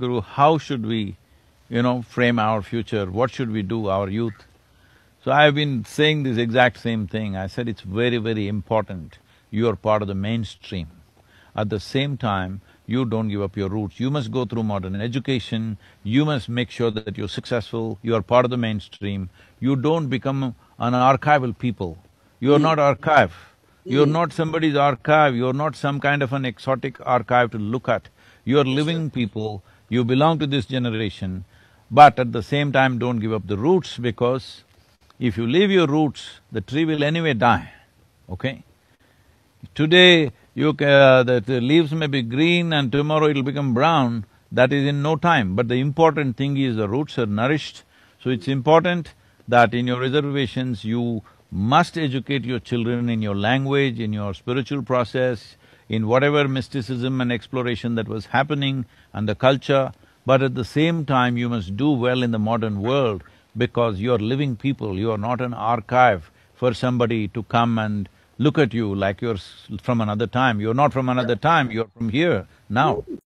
Guru, how should we, you know, frame our future? What should we do, our youth? So I've been saying this exact same thing. I said it's very, very important. You are part of the mainstream. At the same time, you don't give up your roots. You must go through modern education, you must make sure that you're successful, you are part of the mainstream. You don't become an archival people. You're mm. not archive. You're mm. not somebody's archive, you're not some kind of an exotic archive to look at. You're living people, you belong to this generation, but at the same time don't give up the roots because if you leave your roots, the tree will anyway die, okay? Today, you ca- the, the leaves may be green and tomorrow it'll become brown, that is in no time. But the important thing is the roots are nourished. So it's important that in your reservations you must educate your children in your language, in your spiritual process, in whatever mysticism and exploration that was happening and the culture, but at the same time you must do well in the modern world because you're living people, you are not an archive for somebody to come and look at you like you're s- from another time. You're not from another time, you're from here, now.